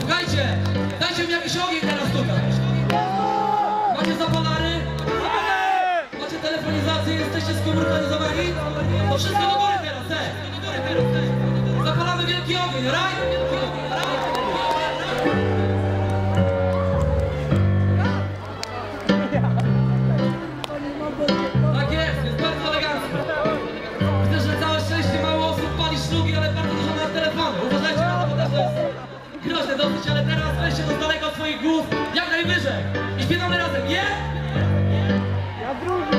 Słuchajcie, dajcie mi jakiś ogień teraz tutaj. Macie zapalary? Macie telefonizację? Jesteście skomunizowani? To wszystko do góry teraz, te! Groźne dosyć, ale teraz weźcie to z daleko od swoich głów, jak najwyżej. I śpiewamy razem, nie? Ja drugi!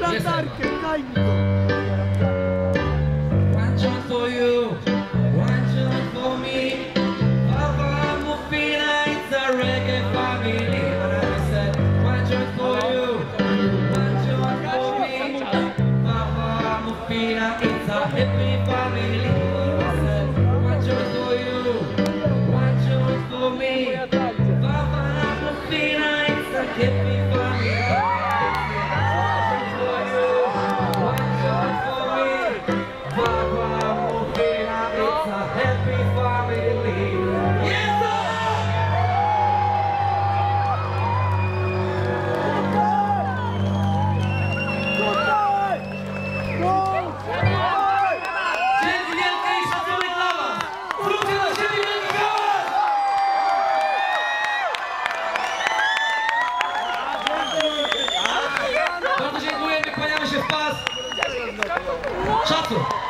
Mam latarkę, daj mi to! One joint for you, one joint for me. Papa Mufina, it's a reggae family. And I said, one joint for you, one joint for me. Papa Mufina, it's a happy Shuttle.